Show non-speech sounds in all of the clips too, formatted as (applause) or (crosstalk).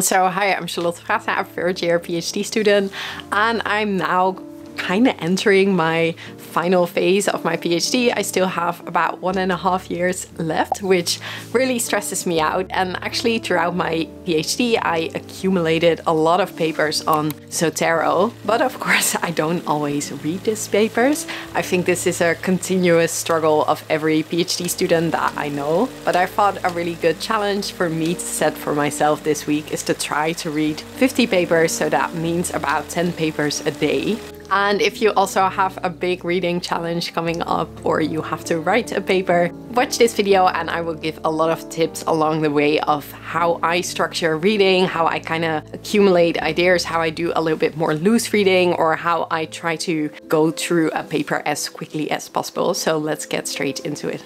So hi, I'm Charlotte Fraza, I'm a third year PhD student and I'm now kind of entering my final phase of my PhD. I still have about one and a half years left, which really stresses me out. And actually throughout my PhD, I accumulated a lot of papers on Zotero. But of course, I don't always read these papers. I think this is a continuous struggle of every PhD student that I know. But I thought a really good challenge for me to set for myself this week is to try to read 50 papers. So that means about 10 papers a day. And if you also have a big reading challenge coming up or you have to write a paper, watch this video and I will give a lot of tips along the way of how I structure reading, how I kind of accumulate ideas, how I do a little bit more loose reading or how I try to go through a paper as quickly as possible. So let's get straight into it.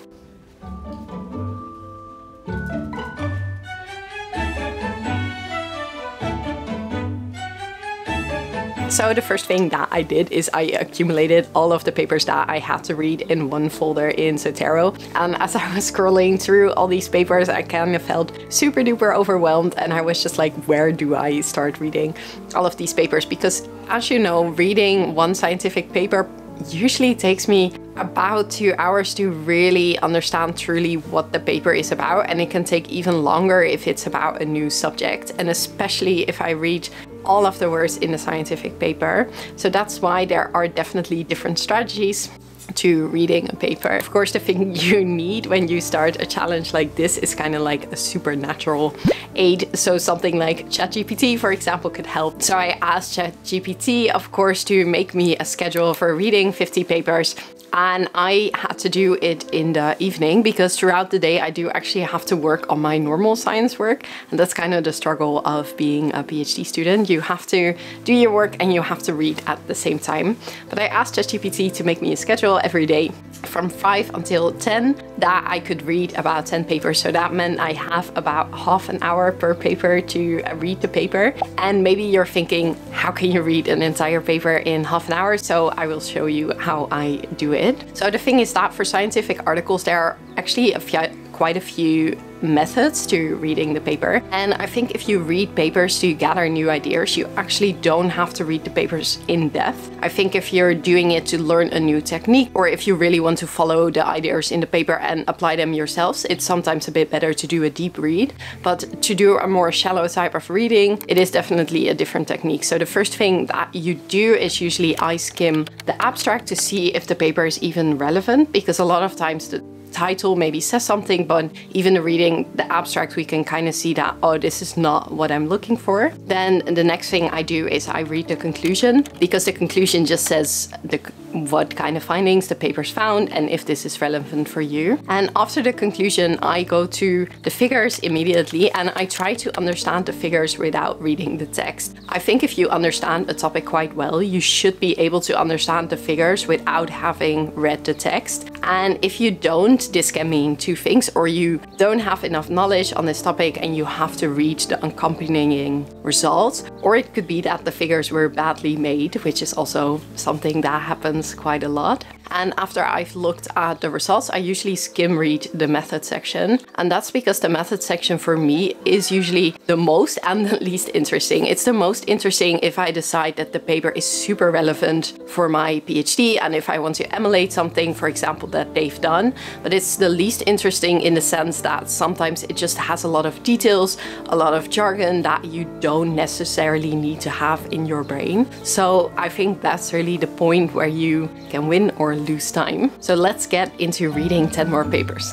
So the first thing that I did is I accumulated all of the papers that I had to read in one folder in Zotero. And as I was scrolling through all these papers, I kind of felt super duper overwhelmed and I was just like, where do I start reading all of these papers? Because as you know, reading one scientific paper usually takes me about two hours to really understand truly what the paper is about and it can take even longer if it's about a new subject and especially if I read all of the words in the scientific paper. So that's why there are definitely different strategies to reading a paper. Of course, the thing (laughs) you need when you start a challenge like this is kind of like a supernatural aid. So something like ChatGPT, for example, could help. So I asked ChatGPT, of course, to make me a schedule for reading 50 papers and I had to do it in the evening because throughout the day I do actually have to work on my normal science work and that's kind of the struggle of being a PhD student. You have to do your work and you have to read at the same time. But I asked ChatGPT to make me a schedule every day from 5 until 10 that I could read about 10 papers. So that meant I have about half an hour per paper to read the paper. And maybe you're thinking, how can you read an entire paper in half an hour? So I will show you how I do it. So the thing is that for scientific articles, there are actually a few, quite a few methods to reading the paper. And I think if you read papers to gather new ideas, you actually don't have to read the papers in depth. I think if you're doing it to learn a new technique, or if you really want to follow the ideas in the paper and apply them yourselves, it's sometimes a bit better to do a deep read. But to do a more shallow type of reading, it is definitely a different technique. So the first thing that you do is usually I skim the abstract to see if the paper is even relevant, because a lot of times the title maybe says something, but even the reading the abstract, we can kind of see that, oh, this is not what I'm looking for. Then the next thing I do is I read the conclusion because the conclusion just says the what kind of findings the papers found and if this is relevant for you. And after the conclusion, I go to the figures immediately and I try to understand the figures without reading the text. I think if you understand a topic quite well, you should be able to understand the figures without having read the text. And if you don't, this can mean two things, or you don't have enough knowledge on this topic and you have to read the accompanying results, or it could be that the figures were badly made, which is also something that happens quite a lot. And after I've looked at the results, I usually skim read the method section. And that's because the method section for me is usually the most and the least interesting. It's the most interesting if I decide that the paper is super relevant for my PhD and if I want to emulate something, for example, that they've done. But it's the least interesting in the sense that sometimes it just has a lot of details, a lot of jargon that you don't necessarily need to have in your brain. So I think that's really the point where you can win or lose time. So let's get into reading 10 more papers.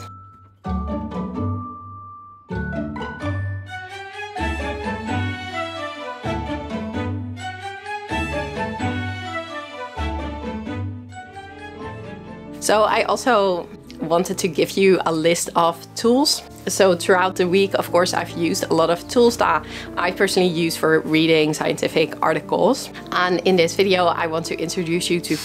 So I also wanted to give you a list of tools. So throughout the week, of course, I've used a lot of tools that I personally use for reading scientific articles. And in this video, I want to introduce you to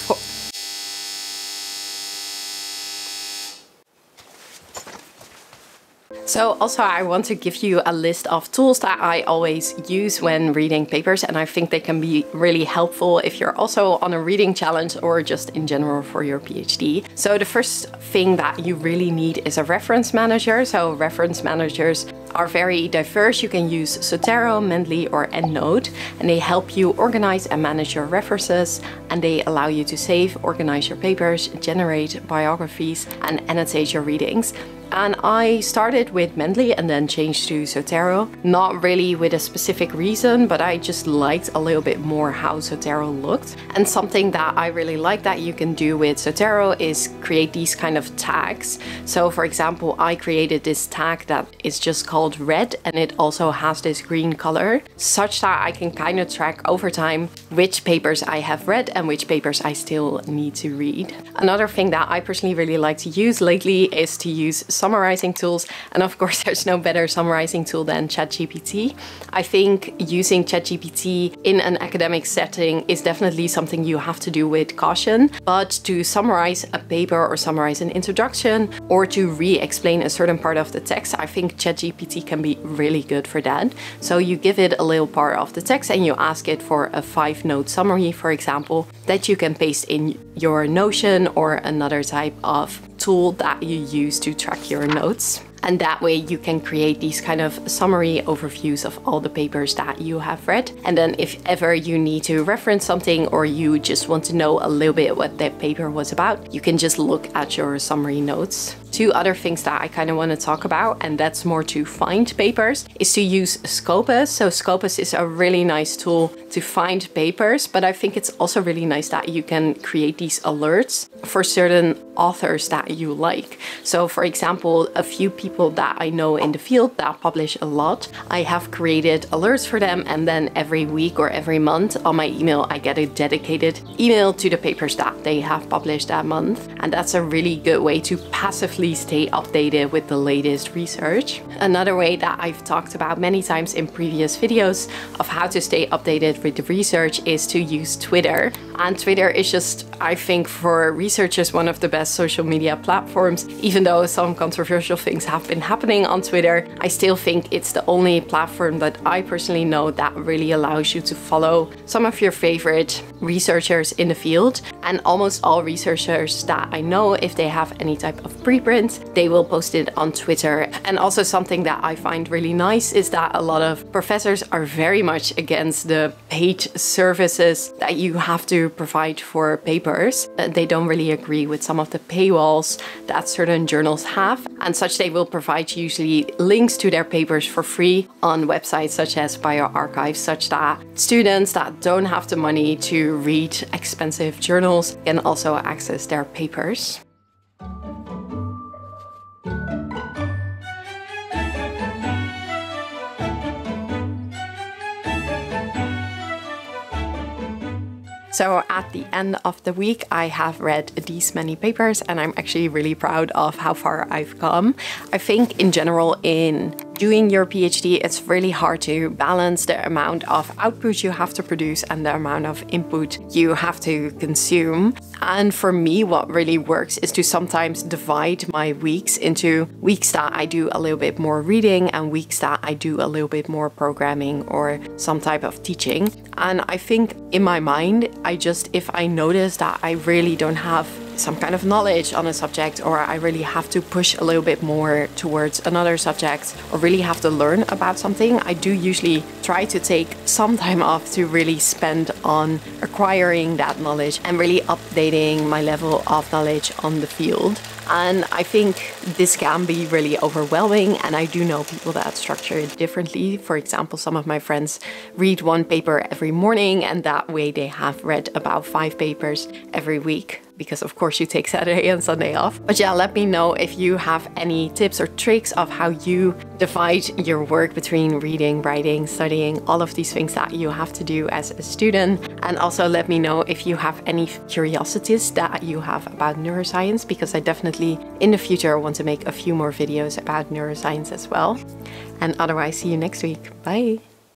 So also I want to give you a list of tools that I always use when reading papers and I think they can be really helpful if you're also on a reading challenge or just in general for your PhD. So the first thing that you really need is a reference manager. So reference managers are very diverse. You can use Zotero, Mendeley or EndNote and they help you organize and manage your references and they allow you to save, organize your papers, generate biographies and annotate your readings. And I started with Mendeley and then changed to Zotero. Not really with a specific reason, but I just liked a little bit more how Zotero looked. And something that I really like that you can do with Zotero is create these kind of tags. So for example, I created this tag that is just called red and it also has this green color, such that I can kind of track over time which papers I have read and which papers I still need to read. Another thing that I personally really like to use lately is to use summarizing tools. And of course, (laughs) there's no better summarizing tool than ChatGPT. I think using ChatGPT in an academic setting is definitely something you have to do with caution. But to summarize a paper or summarize an introduction or to re-explain a certain part of the text, I think ChatGPT can be really good for that. So you give it a little part of the text and you ask it for a five note summary, for example, that you can paste in your Notion or another type of tool that you use to track your notes. And that way you can create these kind of summary overviews of all the papers that you have read. And then if ever you need to reference something or you just want to know a little bit what that paper was about, you can just look at your summary notes. Two other things that I kind of want to talk about, and that's more to find papers, is to use Scopus. So Scopus is a really nice tool to find papers, but I think it's also really nice that you can create these alerts for certain authors that you like. So for example, a few people that I know in the field that publish a lot, I have created alerts for them and then every week or every month on my email I get a dedicated email to the papers that they have published that month. And that's a really good way to passively stay updated with the latest research. Another way that I've talked about many times in previous videos of how to stay updated with the research is to use Twitter. And Twitter is just, I think, for researchers one of the best social media platforms. Even though some controversial things have been happening on Twitter, I still think it's the only platform that I personally know that really allows you to follow some of your favorite researchers in the field. And almost all researchers that I know, if they have any type of preprint, they will post it on Twitter. And also something that I find really nice is that a lot of professors are very much against the paid services that you have to provide for papers. Uh, they don't really agree with some of the paywalls that certain journals have. And such they will provide usually links to their papers for free on websites such as bioRxiv, such that students that don't have the money to read expensive journals can also access their papers. So at the end of the week, I have read these many papers and I'm actually really proud of how far I've come. I think in general in doing your PhD, it's really hard to balance the amount of output you have to produce and the amount of input you have to consume. And for me, what really works is to sometimes divide my weeks into weeks that I do a little bit more reading and weeks that I do a little bit more programming or some type of teaching. And I think in my mind, I just, if I notice that I really don't have some kind of knowledge on a subject or I really have to push a little bit more towards another subject or really have to learn about something, I do usually try to take some time off to really spend on acquiring that knowledge and really updating my level of knowledge on the field. And I think this can be really overwhelming. And I do know people that structure it differently. For example, some of my friends read one paper every morning, and that way they have read about five papers every week because of course you take Saturday and Sunday off. But yeah, let me know if you have any tips or tricks of how you divide your work between reading, writing, studying, all of these things that you have to do as a student. And also let me know if you have any curiosities that you have about neuroscience because I definitely in the future want to make a few more videos about neuroscience as well. And otherwise, see you next week. Bye!